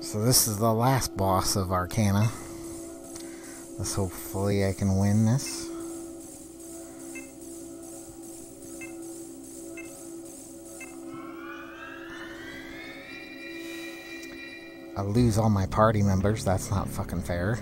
So this is the last boss of Arcana. Let's hopefully I can win this. I lose all my party members. That's not fucking fair.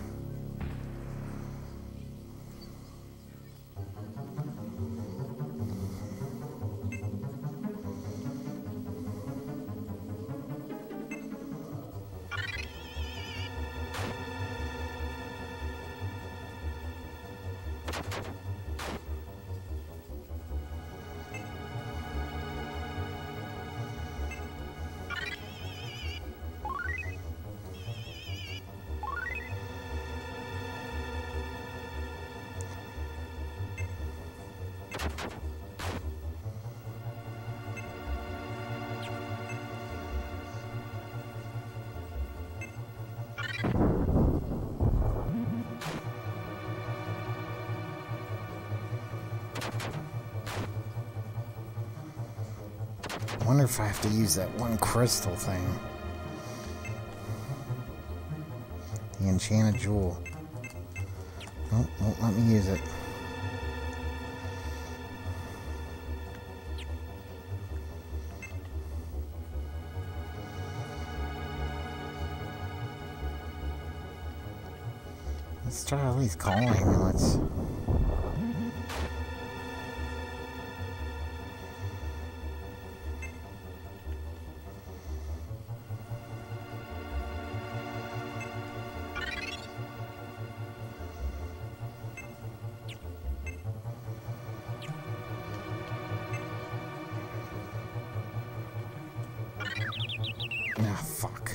Wonder if I have to use that one crystal thing. The enchanted jewel. Nope, won't let me use it. Let's try at least calling. Let's. Ah, fuck.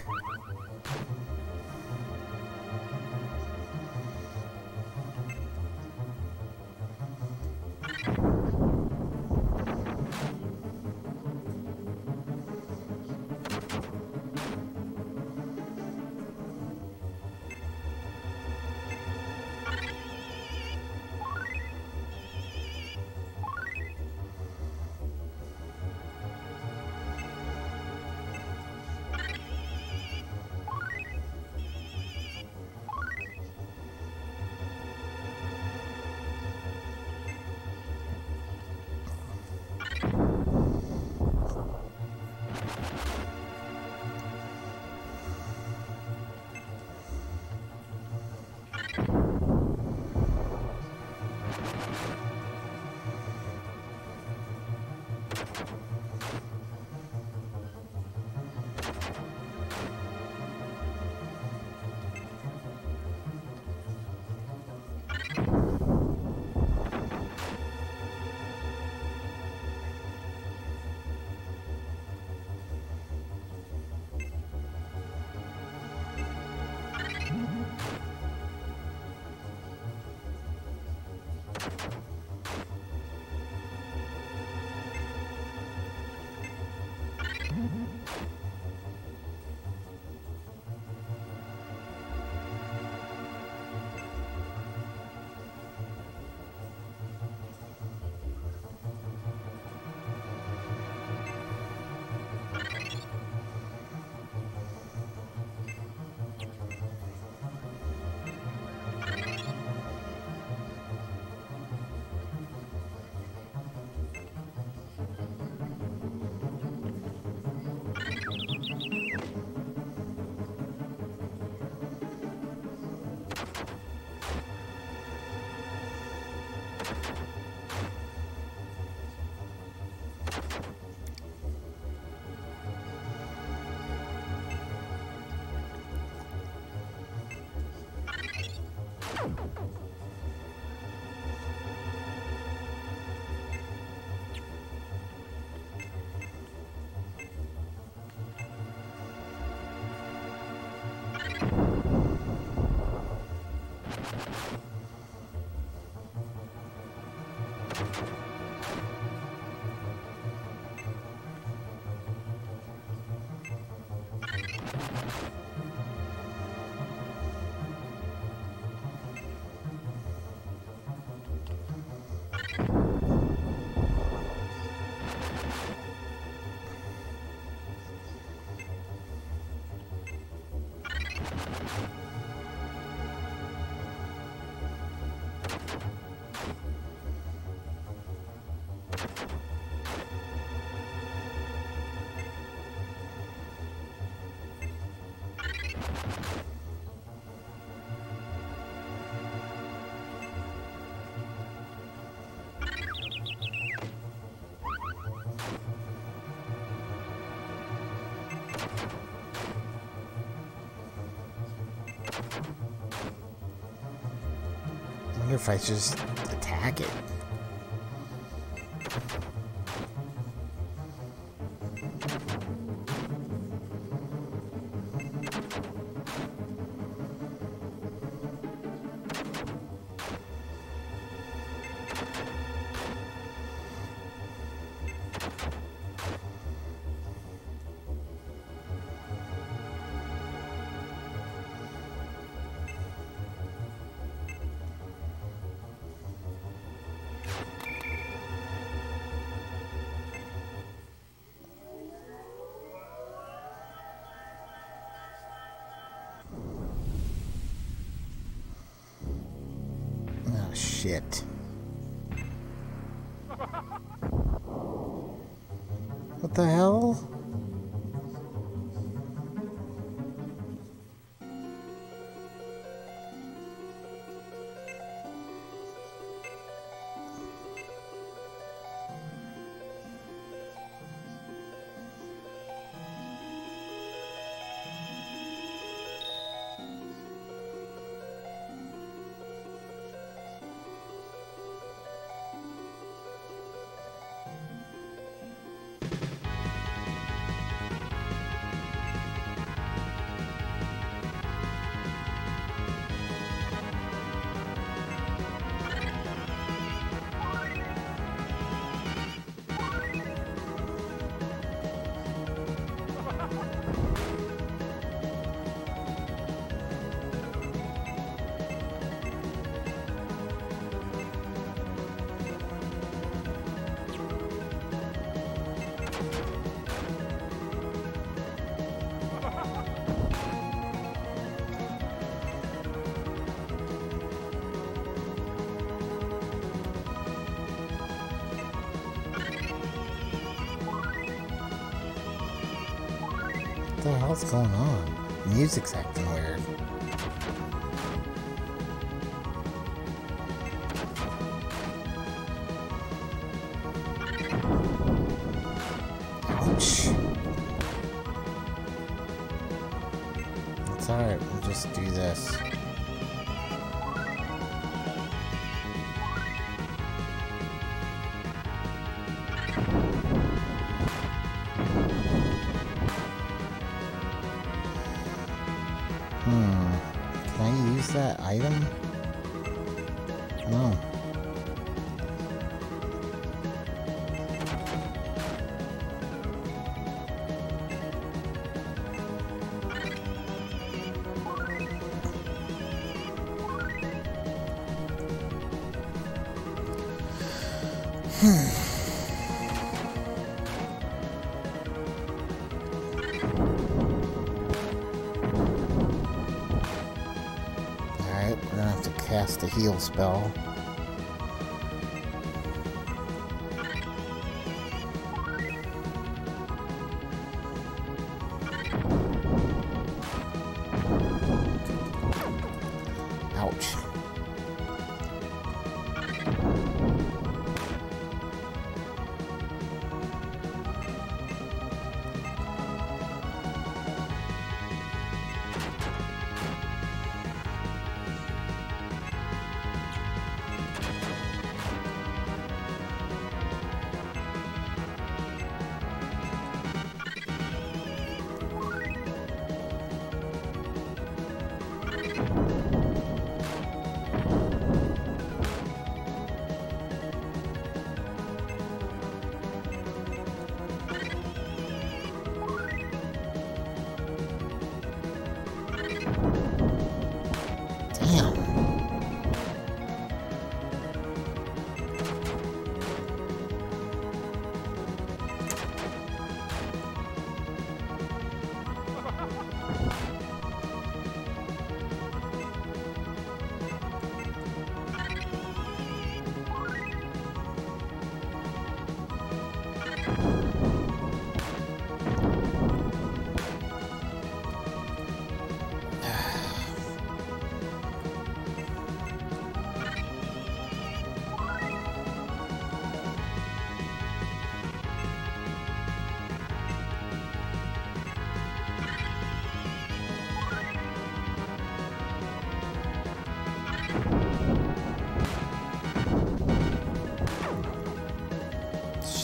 I just attack it. Shit. What the hell? The hell's going on? The Music's acting weird. A heal spell.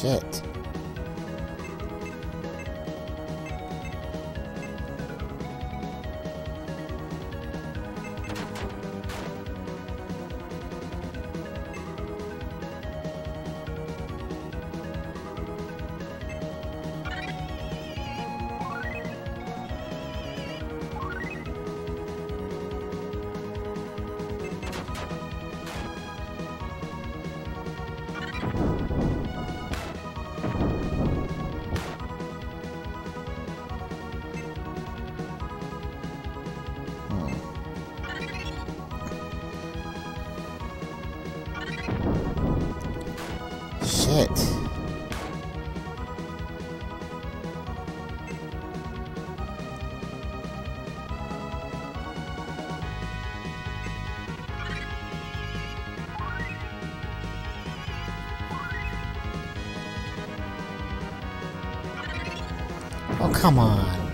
Shit. Oh, come on.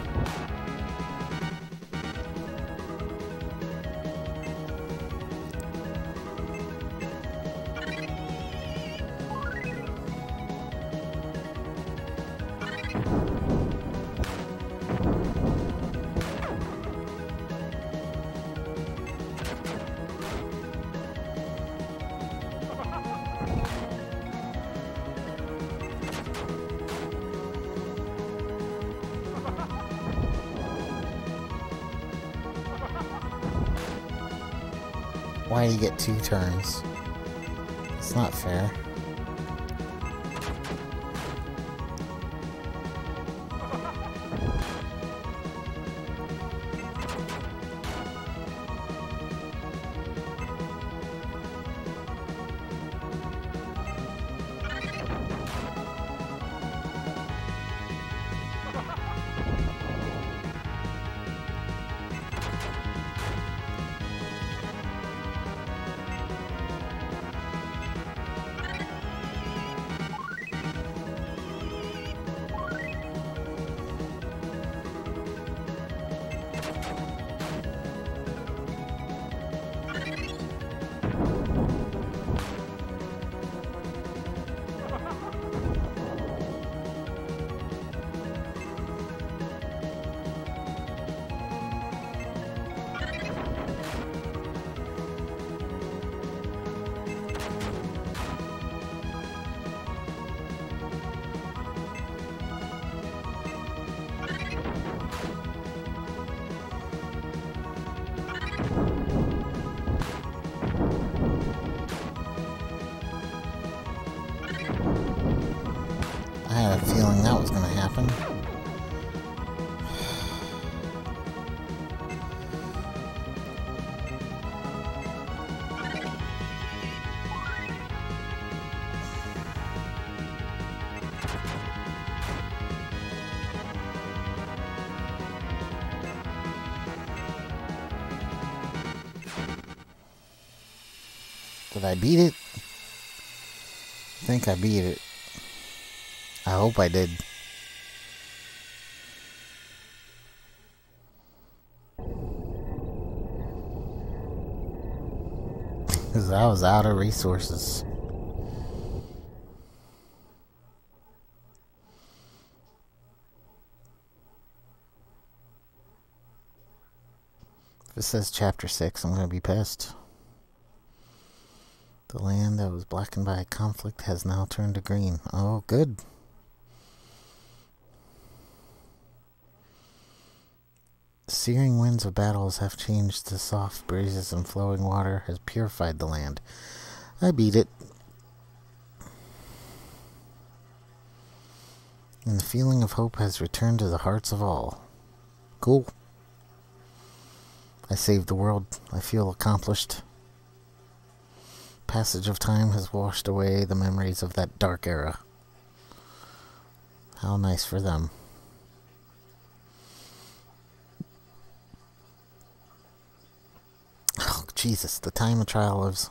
Why do you get two turns? It's not fair. Did I beat it? I think I beat it. I hope I did. Because I was out of resources. If it says chapter 6, I'm going to be pissed. The land that was blackened by conflict has now turned to green. Oh, good. Searing winds of battles have changed to soft breezes, and flowing water has purified the land. I beat it. And the feeling of hope has returned to the hearts of all. Cool. I saved the world. I feel accomplished. Passage of time has washed away the memories of that dark era. How nice for them. Oh, Jesus, the time of trial lives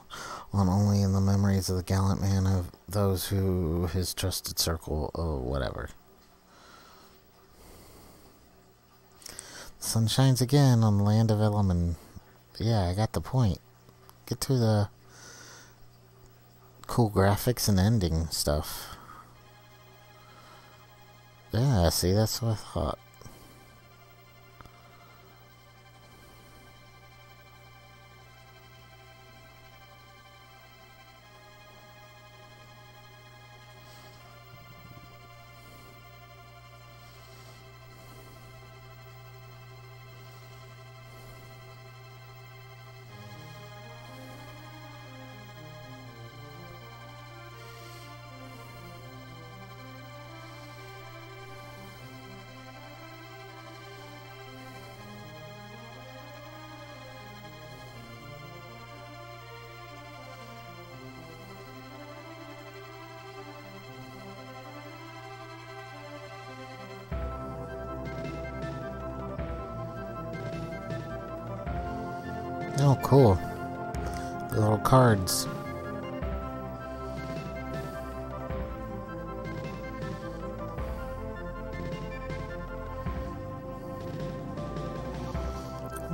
on only in the memories of the gallant man of those who his trusted circle, oh, whatever. Sun shines again on the land of Elemen. Yeah, I got the point. Get to the cool graphics and ending stuff. Yeah, see, that's what I thought. Oh, cool. The little cards.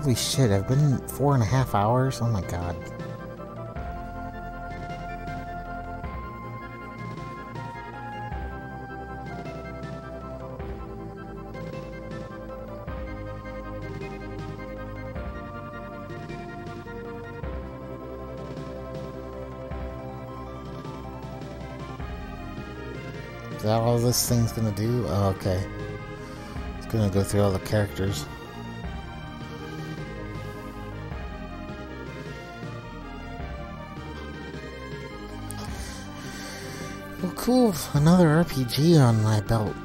Holy shit, I've been four and a half hours? Oh my god. That all this thing's gonna do? Oh, okay. It's gonna go through all the characters. Well, cool. Another RPG on my belt.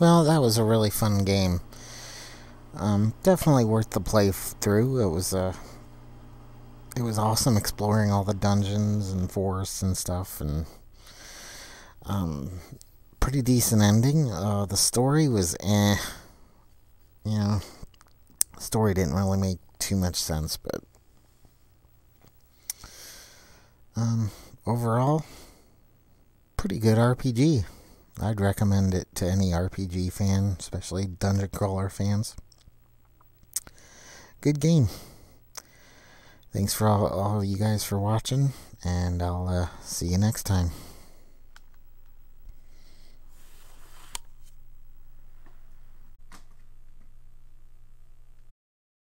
Well, that was a really fun game. Um, definitely worth the playthrough. It was uh, it was awesome exploring all the dungeons and forests and stuff, and um, pretty decent ending. Uh, the story was eh. You know, story didn't really make too much sense, but um, overall, pretty good RPG. I'd recommend it to any RPG fan, especially dungeon crawler fans. Good game. Thanks for all, all of you guys for watching, and I'll uh, see you next time.